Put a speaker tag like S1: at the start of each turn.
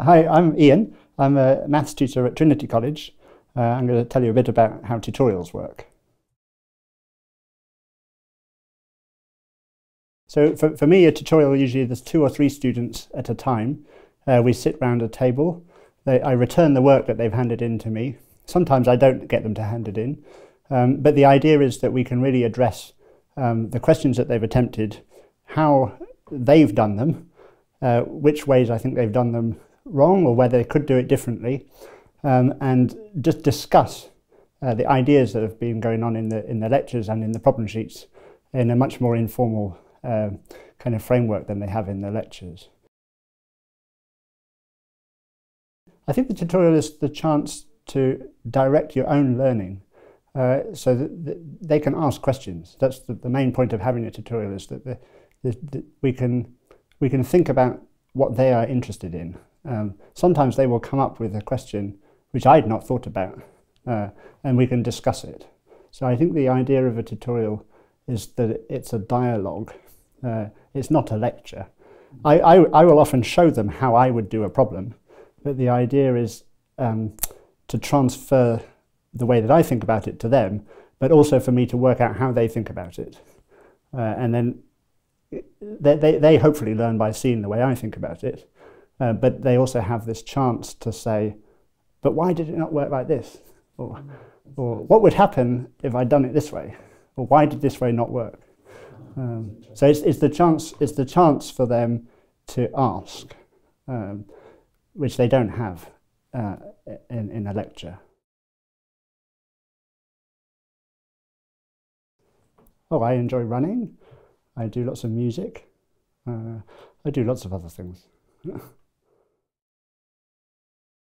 S1: Hi, I'm Ian. I'm a maths tutor at Trinity College. Uh, I'm going to tell you a bit about how tutorials work. So for, for me, a tutorial usually there's two or three students at a time. Uh, we sit round a table. They, I return the work that they've handed in to me. Sometimes I don't get them to hand it in. Um, but the idea is that we can really address um, the questions that they've attempted, how they've done them, uh, which ways I think they've done them wrong or whether they could do it differently, um, and just discuss uh, the ideas that have been going on in the in the lectures and in the problem sheets in a much more informal uh, kind of framework than they have in the lectures. I think the tutorial is the chance to direct your own learning uh, so that, they can ask questions. That's the, the, main point of having a tutorial is that the, the, we, can, we can think about what they are interested in um, sometimes they will come up with a question which I'd not thought about, uh, and we can discuss it. So I think the idea of a tutorial is that it's a dialogue. Uh, it's not a lecture. I, I, I, will often show them how I would do a problem, but the idea is um, to transfer the way that I think about it to them, but also for me to work out how they think about it. Uh, and then they, they, they hopefully learn by seeing the way I think about it. Uh, but they also have this chance to say, but why did it not work like this? Or, or what would happen if I'd done it this way? Or why did this way not work? Um, so it's, it's, the chance, it's the chance for them to ask, um, which they don't have uh, in, in a lecture. Oh, I enjoy running. I do lots of music. Uh, I do lots of other things.